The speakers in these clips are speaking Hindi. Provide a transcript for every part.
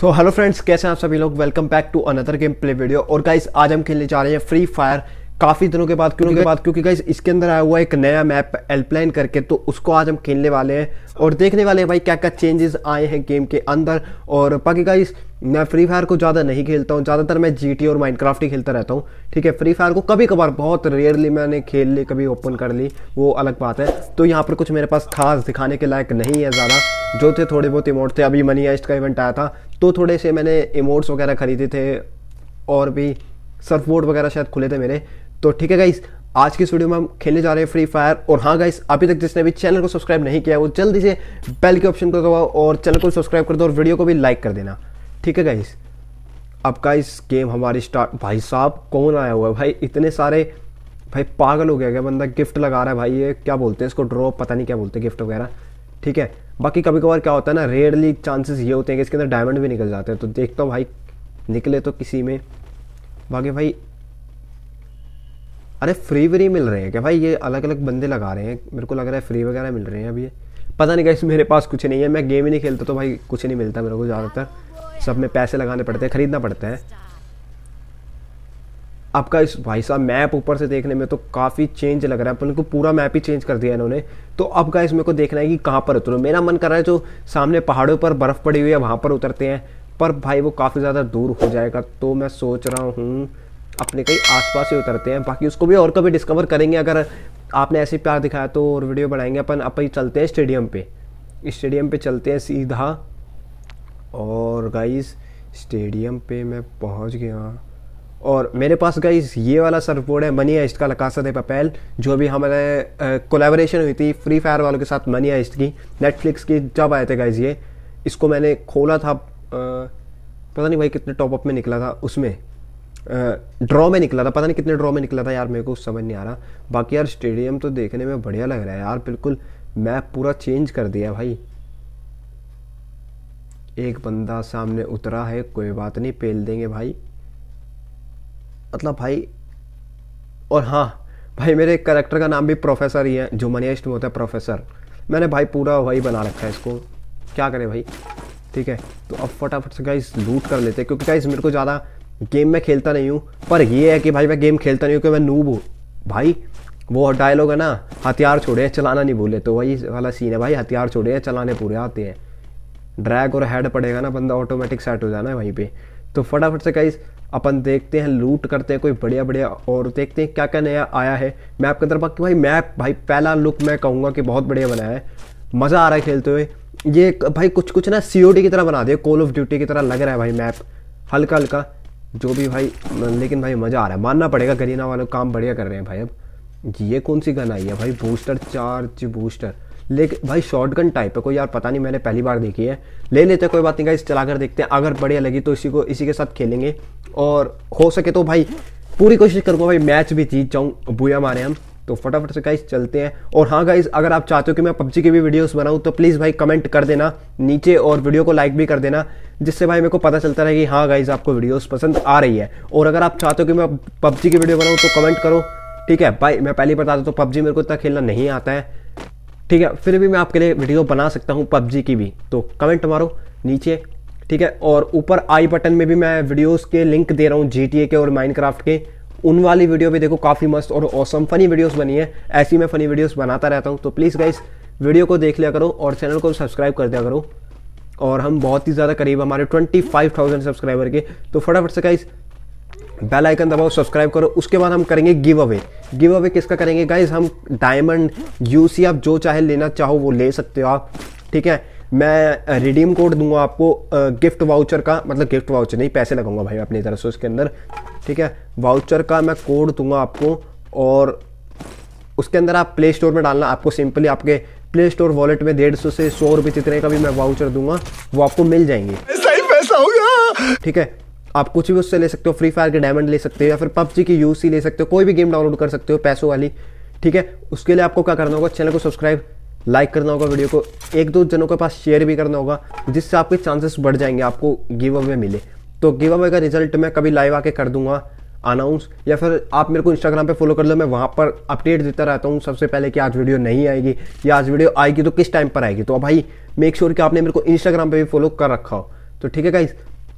सो हेलो फ्रेंड्स कैसे हैं आप सभी लोग? Welcome back to another game play video और गाइस आज हम खेलने जा रहे हैं फ्री फायर काफ़ी दिनों के बाद क्यों के बाद क्योंकि गाइस इसके अंदर आया हुआ एक नया मैप एल्पलाइन करके तो उसको आज हम खेलने वाले हैं। और देखने वाले हैं भाई क्या क्या चेंजेस आए हैं गेम के अंदर। और बाकी गाइस मैं फ्री फायर को ज़्यादा नहीं खेलता हूँ, ज़्यादातर मैं जीटी और माइनक्राफ्ट ही खेलता रहता हूँ। ठीक है फ्री फायर को कभी कभार बहुत रेयरली मैंने खेल ली, कभी ओपन कर ली, वो अलग बात है। तो यहाँ पर कुछ मेरे पास खास दिखाने के लायक नहीं है ज़्यादा, जो थे थोड़े बहुत इमोट थे, अभी मनी एस्ट का इवेंट आया था तो थोड़े से मैंने इमोट्स वगैरह खरीदे थे, और भी सर्फबोर्ड वगैरह शायद खुले थे मेरे। तो ठीक है गाइस आज की इस वीडियो में हम खेलने जा रहे हैं फ्री फायर और हाँ गाइस अभी तक जिसने भी चैनल को सब्सक्राइब नहीं किया, वो जल्दी से बेल के ऑप्शन को दबाओ, और चैनल को सब्सक्राइब कर दो, और वीडियो को भी लाइक कर देना। ठीक है गाइस अब का इस गेम हमारी स्टार्ट भाई साहब, कौन आया हुआ है? भाई, इतने सारे भाई, पागल हो गया क्या बंदा? गिफ्ट लगा रहा है भाई, ये क्या बोलते हैं इसको? ड्रॉप पता नहीं क्या बोलते हैं गिफ्ट वगैरह। ठीक है? बाकी कभी कभार क्या होता है ना रेयरली चांसेस ये होते हैं कि इसके अंदर डायमंड भी निकल जाते हैं। तो देखता हूँ भाई, निकले तो किसी में। बाकी भाई, अरे फ्री व्री मिल रहे हैं क्या भाई? ये अलग अलग बंदे लगा रहे हैं। मेरे को लग रहा है फ्री वगैरह मिल रहे हैं अभी। पता नहीं कैसे मेरे पास कुछ नहीं है। मैं गेम ही नहीं खेलता तो भाई, कुछ नहीं मिलता मेरे को ज़्यादातर। सब में पैसे लगाने पड़ते हैं, ख़रीदना पड़ता है। आपका इस भाई साहब मैप ऊपर से देखने में तो काफ़ी चेंज लग रहा है पर पूरा मैप ही चेंज कर दिया इन्होंने। तो अब का इसमें को देखना है कि कहाँ पर उतरो। मेरा मन कर रहा है जो सामने पहाड़ों पर बर्फ़ पड़ी हुई है, वहाँ पर उतरते हैं। पर भाई वो काफ़ी ज़्यादा दूर हो जाएगा तो मैं सोच रहा हूँ अपने कहीं आसपास ही उतरते हैं। बाकी उसको भी और कभी डिस्कवर करेंगे, अगर आपने ऐसे प्यार दिखाया तो और वीडियो बनाएँगे। अपन अपन चलते हैं स्टेडियम पे। स्टेडियम पे चलते हैं सीधा। और गाइस स्टेडियम पे मैं पहुँच गया। और मेरे पास गाइस ये वाला सर्फबोर्ड है मनी आइस्ट का लकासा दे पपेल जो भी हमारे कोलेबोरेशन हुई थी फ्री फायर वालों के साथ मनी आइस्ट की नेटफ्लिक्स की जब आए थे गाइस ये इसको मैंने खोला था आ, पता नहीं भाई कितने टॉपअप में निकला था उसमें। ड्रॉ में निकला था पता नहीं कितने ड्रॉ में निकला था यार मेरे को समझ नहीं आ रहा। बाकी यार स्टेडियम तो देखने में बढ़िया लग रहा है यार बिल्कुल मैप पूरा चेंज कर दिया भाई। एक बंदा सामने उतरा है, कोई बात नहीं, पेल देंगे भाई। मतलब भाई, और हाँ भाई मेरे करेक्टर का नाम भी प्रोफेसर ही है जो मनियास्ट में होता है प्रोफेसर मैंने भाई पूरा वही बना रखा है इसको। क्या करें भाई? ठीक है तो अब फटाफट से गाइस लूट कर लेते हैं, क्योंकि गाइस मेरे को ज़्यादा गेम में खेलता नहीं हूँ। पर ये है कि भाई मैं गेम खेलता नहीं हूँ कि मैं नूब हूँ। भाई, वो डायलॉग है ना, हथियार छोड़े चलाना नहीं भूले। तो वही वाला सीन है भाई, हथियार छोड़े चलाने पूरे आते हैं। ड्रैग और हेड पड़ेगा ना, बंदा ऑटोमेटिक सेट हो जाना है वहीं पे। तो फटाफट से कहीं अपन देखते हैं लूट करते हैं कोई बढ़िया बढ़िया और देखते हैं क्या क्या नया आया है। मैप के अंदर बाकी भाई मैप भाई, पहला लुक मैं कहूँगा कि बहुत बढ़िया बनाया है। मज़ा आ रहा है खेलते हुए। ये भाई कुछ कुछ ना सीओडी की तरह बना दिया कॉल ऑफ़ ड्यूटी की तरह लग रहा है भाई मैप हल्का हल्का जो भी भाई, लेकिन भाई मज़ा आ रहा है। मानना पड़ेगा, गरीना वाले काम बढ़िया कर रहे हैं भाई अब। ये कौन सी गन आई है भाई? बूस्टर चार्ज बूस्टर लेकिन भाई शॉर्ट गन टाइप है कोई यार, पता नहीं, मैंने पहली बार देखी है। ले लेते हैं, कोई बात नहीं गाइस चला कर देखते हैं। अगर बढ़िया लगी तो इसी को, इसी के साथ खेलेंगे। और हो सके तो भाई, पूरी कोशिश करूँगा भाई मैच भी जीत जाऊँ, बुया मारे हम। तो फटाफट से गाइस चलते हैं। और हाँ गाइस अगर आप चाहते हो कि मैं पबजी की भी वीडियोस बनाऊँ तो प्लीज़ भाई कमेंट कर देना। नीचे और वीडियो को लाइक भी कर देना, जिससे भाई मेरे को पता चलता रहे कि हाँ गाइज़ आपको वीडियोस पसंद आ रही है। और अगर आप चाहते हो कि मैं पबजी की वीडियो बनाऊँ तो कमेंट करो। ठीक है, भाई, मैं पहले बता दूँ तो पबजी मेरे को इतना खेलना नहीं आता है। ठीक है, फिर भी मैं आपके लिए वीडियो बना सकता हूँ पबजी की भी। तो कमेंट मारो नीचे, ठीक है? और ऊपर आई बटन में भी मैं वीडियोस के लिंक दे रहा हूँ जी के और माइनक्राफ्ट के। उन वाली वीडियो भी देखो, काफ़ी मस्त और औसम फनी वीडियोस बनी है। ऐसी मैं फनी वीडियोस बनाता रहता हूँ। तो प्लीज़ गाइस वीडियो को देख लिया करो और चैनल को सब्सक्राइब कर दिया करो। और हम बहुत ही ज़्यादा करीब, हमारे ट्वेंटी फाइव थाउज़ेंड सब्सक्राइबर के। तो फटाफट से गाइस बेल आइकन दबाओ सब्सक्राइब करो उसके बाद हम करेंगे गिव अवे गिव अवे किसका करेंगे? गाइज़ हम डायमंड यूसी आप जो चाहे लेना चाहो वो ले सकते हो आप। ठीक है? मैं रिडीम कोड दूँगा आपको गिफ्ट वाउचर का। मतलब गिफ्ट वाउचर नहीं पैसे लगाऊँगा भाई अपनी तरफ़ से उसके अंदर। ठीक है? वाउचर का मैं कोड दूँगा आपको और उसके अंदर आप प्ले स्टोर में डालना। आपको सिंपली आपके प्ले स्टोर वॉलेट में डेढ़ सौ से सौ रुपये जितने का भी मैं वाउचर दूँगा वो आपको मिल जाएँगे। सही पैसा होगा ठीक है? आप कुछ भी उससे ले सकते हो फ्री फायर के डायमंड ले सकते हो या फिर पबजी की यूसी ले सकते हो, कोई भी गेम डाउनलोड कर सकते हो पैसों वाली, ठीक है? उसके लिए आपको क्या करना होगा चैनल को सब्सक्राइब लाइक करना होगा वीडियो को, एक दो जनों के पास शेयर भी करना होगा, जिससे आपके चांसेस बढ़ जाएँगे, आपको गिव अवे मिले। तो गिव अवे का रिज़ल्ट मैं कभी लाइव आके कर दूँगा अनाउंस या फिर आप मेरे को इंस्टाग्राम पे फॉलो कर लो, मैं वहाँ पर अपडेट देता रहता हूँ सबसे पहले कि आज वीडियो नहीं आएगी, या आज वीडियो आएगी तो किस टाइम पर आएगी? तो भाई मेक श्योर कि आपने मेरे को इंस्टाग्राम पे भी फॉलो कर रखा हो। तो ठीक है गाइज़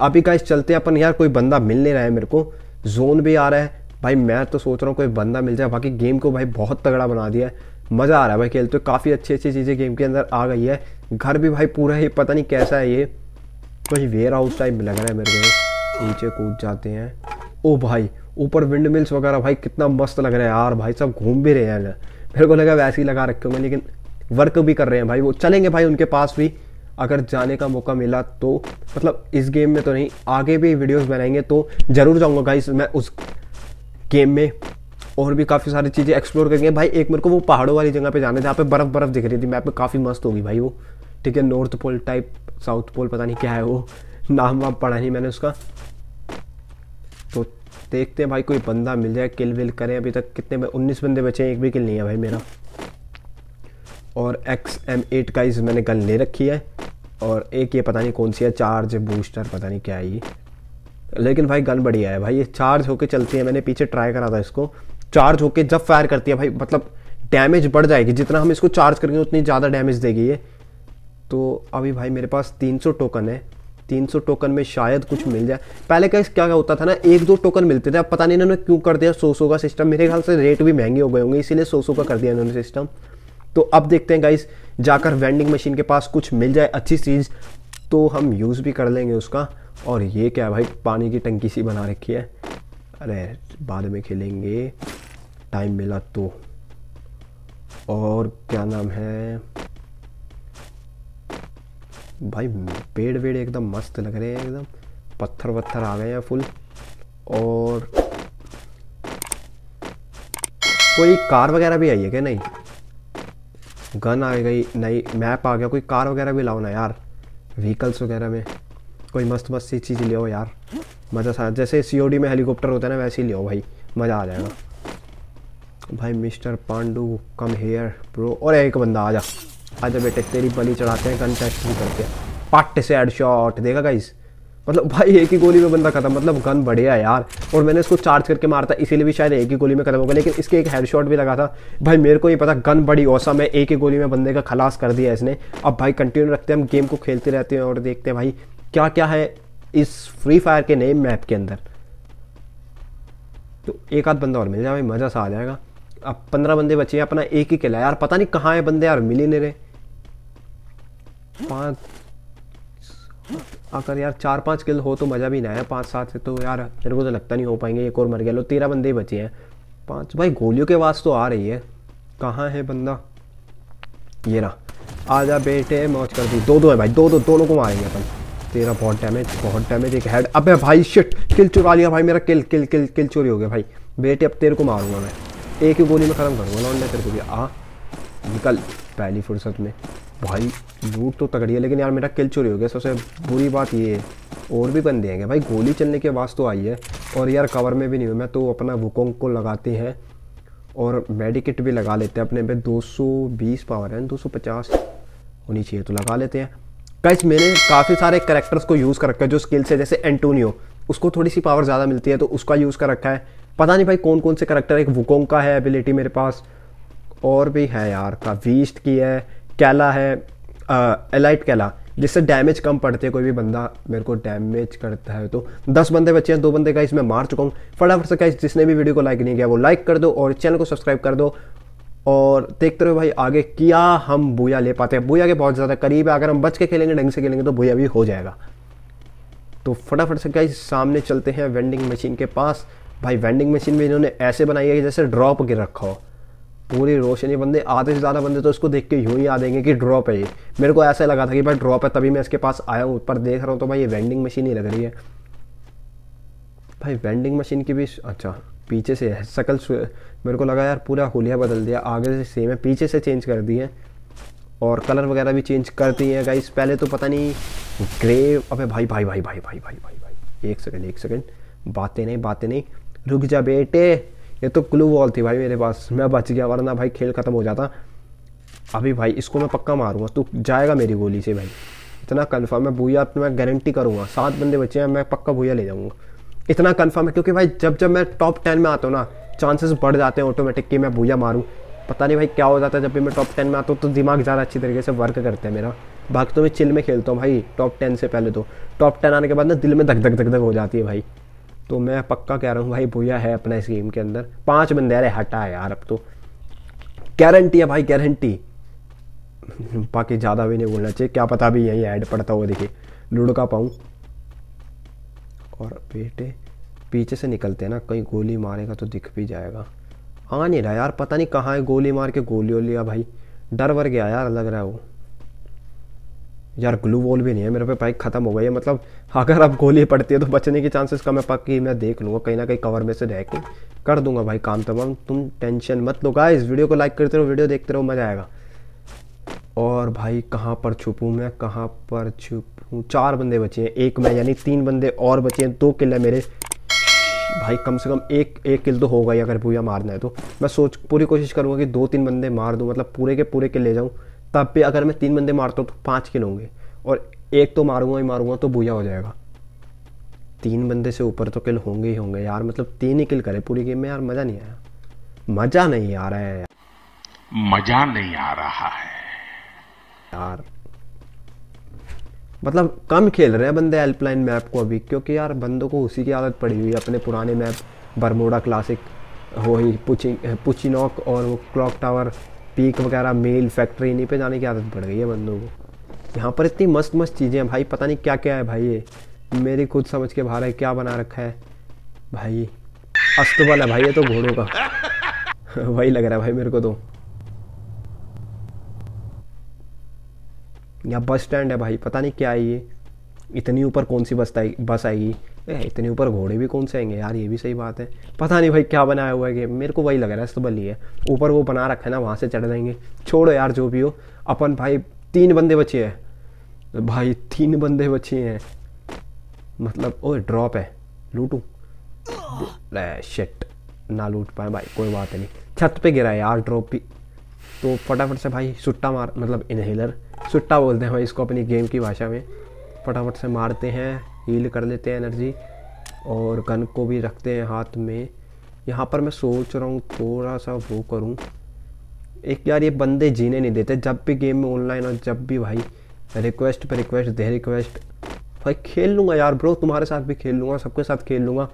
अभी गाइस चलते हैं, अपन यार कोई बंदा मिल नहीं रहा है मेरे को। जोन भी आ रहा है। भाई, मैं तो सोच रहा हूँ कोई बंदा मिल जाए। बाकी गेम को भाई बहुत तगड़ा बना दिया है। मज़ा आ रहा है भाई खेलते काफ़ी अच्छी अच्छी चीज़ें गेम के अंदर आ गई है। घर भी भाई पूरा ही पता नहीं कैसा है ये। कोई वेयर हाउस टाइप लग रहा है मेरे को। नीचे कूद जाते हैं। ओ भाई, ऊपर विंड मिल्स वगैरह भाई कितना मस्त लग रहा है यार। भाई सब घूम भी रहे हैं। मेरे को लगा वैसे ही लगा रखे होंगे, लेकिन वर्क भी कर रहे हैं भाई। वो चलेंगे भाई उनके पास भी। अगर जाने का मौका मिला तो मतलब इस गेम में तो नहीं, आगे भी वीडियोस बनाएँगे तो ज़रूर जाऊँगा गाइस मैं उस गेम में और भी काफ़ी सारी चीज़ें एक्सप्लोर करेंगे। भाई, एक मेरे को वो पहाड़ों वाली जगह पे जाना है जहाँ पे बर्फ़ बर्फ़ दिख रही थी मैप में काफ़ी मस्त होगी भाई वो। ठीक है north pole type south pole पता नहीं क्या है वो। नाम वाम पढ़ा नहीं मैंने उसका। तो देखते हैं भाई, कोई बंदा मिल जाए किल विल करें। अभी तक कितने उन्नीस बंदे बचे हैं, एक भी किल नहीं है भाई मेरा। और एक्स एम एट का इस मैंने गन ले रखी है। और एक ये पता नहीं कौन सी है, चार्ज बूस्टर, पता नहीं क्या है ये। लेकिन भाई गन बढ़िया है भाई, ये चार्ज होके चलती है, मैंने पीछे ट्राई करा था इसको। चार्ज होके जब फायर करती है भाई मतलब डैमेज बढ़ जाएगी, जितना हम इसको चार्ज करेंगे, उतनी ज़्यादा डैमेज देगी ये। तो अभी भाई मेरे पास 300 टोकन है। 300 टोकन में शायद कुछ मिल जाए। पहले का क्या क्या होता था ना, एक दो टोकन मिलते थे, अब पता नहीं इन्होंने क्यों कर दिया, सौ सौ का सिस्टम मेरे ख्याल से रेट भी महँगे हो गए होंगे, इसीलिए सौ सौ का कर दिया इन्होंने सिस्टम तो अब देखते हैं गाइस जाकर वेंडिंग मशीन के पास कुछ मिल जाए अच्छी चीज़ तो हम यूज़ भी कर लेंगे उसका। और ये क्या भाई, पानी की टंकी सी बना रखी है। अरे, बाद में खेलेंगे। टाइम मिला तो। और क्या नाम है? भाई, पेड़ वेड़ एकदम मस्त लग रहे हैं एकदम। पत्थर वत्थर आ गए हैं फुल। और कोई कार वगैरह भी आई है क्या? नहीं। गन आ गई, नई मैप आ गया, कोई कार वगैरह भी लाओ ना यार व्हीकल्स वगैरह में। कोई मस्त मस्त सी चीज़ ले यार। मज़ा सा, जैसे सीओडी में हेलीकॉप्टर होता है ना, वैसे ही ले भाई, मज़ा आ जाएगा। भाई mister Pandu come here pro और एक बंदा आ जा आजा बेटे, तेरी बलि चढ़ाते हैं गन टेस्ट भी करते हैं। पट से हेड शॉट देखा गाइस मतलब भाई, एक ही गोली में बंदा खत्म मतलब गन बढ़िया यार। और मैंने इसको चार्ज करके मारता इसीलिए भी शायद एक ही गोली में खत्म होगा लेकिन इसके एक हेडशॉट भी लगा था। भाई, मेरे को ही पता गन बड़ी औसम है, एक ही गोली में बंदे का खलास कर दिया इसने। अब भाई कंटिन्यू रखते हैं, हम गेम को खेलते रहते हैं और देखते हैं भाई क्या क्या है इस फ्री फायर के नए मैप के अंदर। तो एक आध बंदा और मिल जाए भाई, मज़ा सा आ जाएगा। अब पंद्रह बंदे बचे हैं, अपना एक ही किला यार, पता नहीं कहाँ है बंदे, यार, मिल ही नहीं रहे। पाँच अगर यार, चार पाँच किल हो तो मज़ा भी ना है पाँच, सात से तो यार, मेरे को तो लगता नहीं हो पाएँगे। एक और मर गया। लो, तेरह बंदे ही बचे हैं। पाँच, भाई गोलियों के आवाज़ तो आ रही है। कहाँ है बंदा? ये ना आजा बेटे, मौज कर दी। दो दो है भाई दो दो दोनों को मारेंगे अपन। तेरा बहुत डैमेज बहुत डैमेज एक हेड अबे भाई शिट किल चुरा लिया भाई, मेरा किल किल किल किल चोरी हो गया भाई। बेटे, अब तेरे को मारूँगा मैं। एक ही गोली में ख़त्म करूँगा। लौंडे तेरे को भी। आ, निकल। पहली फुर्सत में। भाई लूट तो तगड़ी है, लेकिन यार मेरा किल चोरी हो गया, सबसे बुरी बात ये है। और भी बंदे हैं भाई, गोली चलने के बाद तो आई है, और यार कवर में भी नहीं हुआ मैं तो अपना वुकोंग को लगाते हैं, और मेडिकेट भी लगा लेते हैं अपने पे 220 पावर है 250 होनी चाहिए तो लगा लेते हैं। गाइस मैंने काफ़ी सारे करेक्टर्स को यूज़ कर रखा है, जो स्किल्स है जैसे एंटोनियो उसको थोड़ी सी पावर ज़्यादा मिलती है तो उसका यूज़ कर रखा है। पता नहीं भाई कौन कौन से करेक्टर एक वुकोंग का है एबिलिटी मेरे पास, और भी है यार, का वीस्ट की है कैला है एलाइट कैला, जिससे डैमेज कम पड़ते हैं, कोई भी बंदा मेरे को डैमेज करता है तो। दस बंदे बचे हैं, दो बंदे का इसमें मार चुका हूँ। फटाफट से गाइस जिसने भी वीडियो को लाइक नहीं किया, वो लाइक कर दो और चैनल को सब्सक्राइब कर दो। और देखते रहो भाई, आगे क्या हम बुया ले पाते हैं। बुया के बहुत ज़्यादा करीब है, अगर हम बच के खेलेंगे, ढंग से खेलेंगे तो बुया भी हो जाएगा। तो फटाफट से गाइस सामने चलते हैं वेंडिंग मशीन के पास। भाई वेंडिंग मशीन में इन्होंने ऐसे बनाई है कि जैसे ड्रॉप गिर रखा हो। पूरी रोशनी, बंदे आधे से ज़्यादा बंदे तो इसको देख के यूँ ही आ देंगे कि ड्रॉप है ये। मेरे को ऐसा लगा था कि भाई ड्रॉप है, तभी मैं इसके पास आया हूँ पर देख रहा हूँ तो भाई ये वेंडिंग मशीन ही लग रही है। भाई वेंडिंग मशीन की भी अच्छा पीछे से है, सकल मेरे को लगा यार पूरा होलिया बदल दिया, आगे से सेम है, पीछे से चेंज कर दिए और कलर वगैरह भी चेंज करती है गाइस पहले तो पता नहीं ग्रे अबे भाई भाई भाई भाई भाई भाई भाई भाई, एक सेकंड एक सेकंड बातें नहीं बातें नहीं। रुक जा बेटे। ये तो क्लू वॉल थी भाई मेरे पास। मैं बच गया, वरना भाई खेल ख़त्म हो जाता। अभी भाई, इसको मैं पक्का मारूँगा। तू जाएगा मेरी गोली से भाई। इतना कन्फर्म है, भूया तो मैं गारंटी करूँगा। सात बंदे बचे हैं, मैं पक्का भूया ले जाऊँगा। इतना कन्फर्म है, क्योंकि भाई, जब जब मैं टॉप टेन में आता हूँ ना चांसेस बढ़ जाते हैं ऑटोमेटिक कि मैं भूया मारूँ। पता नहीं भाई, क्या हो जाता है जब भी मैं टॉप टेन में आता हूँ तो दिमाग ज़्यादा अच्छी तरीके से वर्क करते हैं मेरा। बाकी तो मैं चिल में खेलता हूँ भाई टॉप टेन से पहले तो। टॉप टेन आने के बाद ना दिल में धक धक धक धक हो जाती है भाई। तो मैं पक्का कह रहा हूँ, भाई भूया है अपना इस गेम के अंदर। पाँच बंदे अरे हटा यार अब तो। गारंटी है भाई गारंटी बाकी ज़्यादा भी नहीं बोलना चाहिए। क्या पता भी यहीं ऐड पड़ता हुआ देखिए। लुड़का पाऊँ। और बेटे, पीछे से निकलते हैं ना, कहीं गोली मारेगा तो दिख भी जाएगा। आ नहीं रहा यार, पता नहीं कहाँ है गोली मार के गोली लिया भाई। डर वर गया यार, लग रहा है वो। यार ग्लू वॉल भी नहीं है, मेरे पे बाइक ख़त्म हो गई है। मतलब अगर अब गोली पड़ती है तो बचने की चांसेस कम है। पक्की मैं देख लूँगा, कहीं ना कहीं कवर में से रह के कर दूँगा भाई काम तमाम तुम टेंशन मत लो गाइस वीडियो को लाइक करते रहो वीडियो देखते रहो, मज़ा आएगा। और भाई कहाँ पर छुपूँ मैं? कहाँ पर छुपूँ? चार बंदे बचे हैं, एक मैं यानी तीन बंदे और बचे हैं, दो किल मेरे। भाई कम से कम एक एक किल तो होगा ही अगर भूया मारना है तो। मैं सोच, पूरी कोशिश करूँगा कि दो तीन बंदे मार दूँ मतलब पूरे के पूरे किल ले जाऊँ। तब भी अगर मैं तीन बंदे मारता हूँ तो पाँच किल होंगे। और एक तो मारूँगा ही मारूँगा तो भूया हो जाएगा। तीन बंदे से ऊपर तो किल होंगे ही होंगे यार मतलब तीन ही किल करे पूरी गेम में यार मज़ा नहीं आया। मज़ा नहीं आ रहा है। यार मज़ा नहीं आ रहा है। यार मतलब कम खेल रहे हैं बंदे हेल्पलाइन मैप को अभी क्योंकि यार बंदों को उसी की आदत पड़ी हुई है अपने पुराने मैप बरमोडा क्लासिक वो ही पुची पुचिनॉक और वो क्लॉक टावर पीक वगैरह मेल फैक्ट्री इन्हीं पे जाने की आदत पड़ गई है बंदों को। यहाँ पर इतनी मस्त मस्त चीज़ें हैं भाई, पता नहीं क्या क्या है भाई ये। मेरी खुद समझ के बाहर है, क्या बना रखा है। भाई, अस्तबल है भाई ये तो घोड़ों का। वही लग रहा है भाई मेरे को तो। यहाँ बस स्टैंड है भाई, पता नहीं क्या है ये। इतनी ऊपर कौन सी बस आएगी बस आएगी? ए, इतने ऊपर घोड़े भी कौन से आएँगे? यार ये भी सही बात है। पता नहीं भाई क्या बनाया हुआ है गेम मेरे को वही लग रहा है स्तबल ही है। ऊपर वो बना रखा है ना वहाँ से चढ़ जाएँगे। छोड़ो यार जो भी हो। अपन भाई तीन बंदे बचे हैं। भाई तीन बंदे बचे हैं। मतलब ओए ड्रॉप है। लूटू? शिट ना लूट पाए भाई कोई बात नहीं। छत पे गिरा है यार ड्रॉप भी। तो फटाफट से भाई सुट्टा मार मतलब इनहेलर सुट्टा बोलते हैं भाई इसको अपनी गेम की भाषा में। फटाफट से मारते हैं। हील कर लेते हैं एनर्जी और गन को भी रखते हैं हाथ में। यहाँ पर मैं सोच रहा हूँ थोड़ा सा वो करूँ। एक यार ये बंदे जीने नहीं देते, जब भी गेम में ऑनलाइन और जब भी भाई रिक्वेस्ट पे रिक्वेस्ट दे रिक्वेस्ट भाई खेल लूँगा यार ब्रो तुम्हारे साथ भी खेल लूँगा, सबके साथ खेल लूँगा।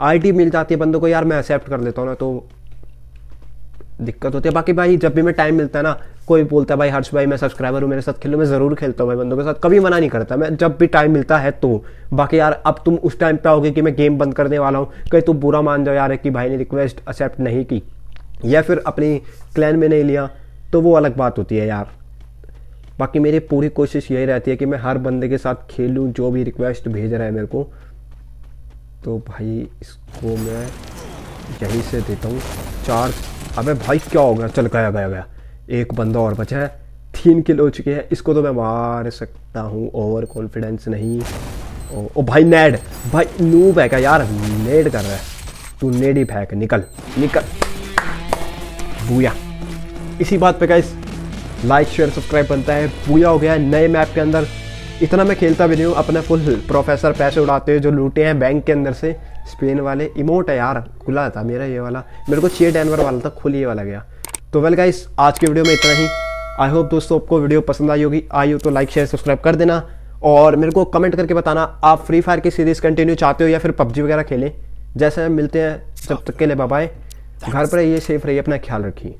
आईडी मिल जाती है बंदों को, यार मैं एक्सेप्ट कर लेता हूँ ना तो दिक्कत होती है। बाकी भाई, जब भी मैं टाइम मिलता है ना कोई बोलता है, भाई हर्ष भाई, मैं सब्सक्राइबर हूँ, मेरे साथ खेलो, मैं ज़रूर खेलता हूँ भाई बंदों के साथ। कभी मना नहीं करता। मैं, जब भी टाइम मिलता है तो। बाकी यार, अब तुम उस टाइम पे आओगे कि मैं गेम बंद करने वाला हूँ, कहीं तुम बुरा मान जाओ यार, कि भाई ने रिक्वेस्ट एक्सेप्ट नहीं की। या फिर अपनी क्लैन में नहीं लिया तो वो अलग बात होती है यार। बाकी मेरी पूरी कोशिश यही रहती है कि मैं हर बंदे के साथ खेलूँ, जो भी रिक्वेस्ट भेज रहा है मेरे को। तो भाई, इसको मैं यहीं से देता हूँ। चार, अबे भाई, क्या हो गया? चल, गया गया गया। एक बंदा और बचा है तीन किल हो चुके हैं इसको तो मैं मार सकता हूँ ओवर कॉन्फिडेंस नहीं। ओ, ओ भाई नेड भाई नूब है क्या यार? नेड कर रहा है। तू नेड ही फेंक निकल निकल। बूया। इसी बात पे गाइस लाइक शेयर सब्सक्राइब बनता है। बूया हो गया है नए मैप के अंदर। इतना मैं खेलता भी नहीं हूँ अपना फुल प्रोफेसर पैसे उड़ाते हुए जो लूटे हैं बैंक के अंदर से। स्पेन वाले इमोट है यार खुला था मेरा ये वाला। मेरे को छः डैनवर वाला था खुल ये वाला गया। तो वेल गाइस आज के वीडियो में इतना ही। आई होप दोस्तों आपको वीडियो पसंद आई होगी। आई हो तो लाइक शेयर सब्सक्राइब कर देना। और मेरे को कमेंट करके बताना, आप फ्री फायर की सीरीज़ कंटिन्यू चाहते हो या फिर पबजी वगैरह खेलें? जैसे मिलते हैं, तब तक के लिए बाय घर पर रहिए सेफ़ रहिए, अपना ख्याल रखिए।